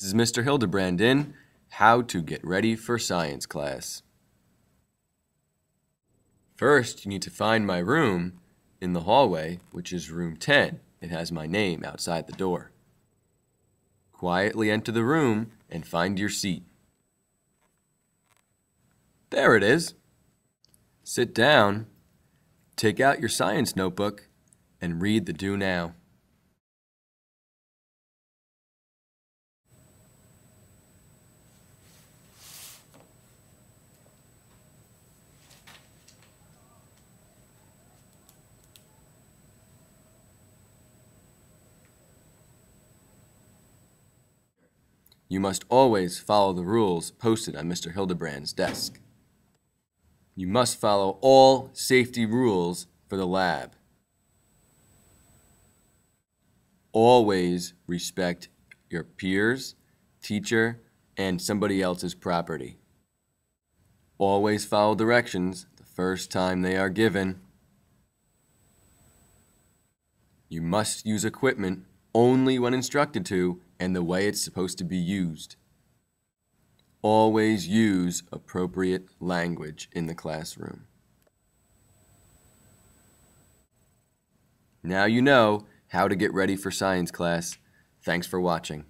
This is Mr. Hildebrand in How to Get Ready for Science Class. First, you need to find my room in the hallway, which is room 10. It has my name outside the door. Quietly enter the room and find your seat. There it is. Sit down, take out your science notebook, and read the Do Now. You must always follow the rules posted on Mr. Hildebrand's desk. You must follow all safety rules for the lab. Always respect your peers, teacher, and somebody else's property. Always follow directions the first time they are given. You must use equipment only when instructed to and the way it's supposed to be used. Always use appropriate language in the classroom. Now you know how to get ready for science class. Thanks for watching.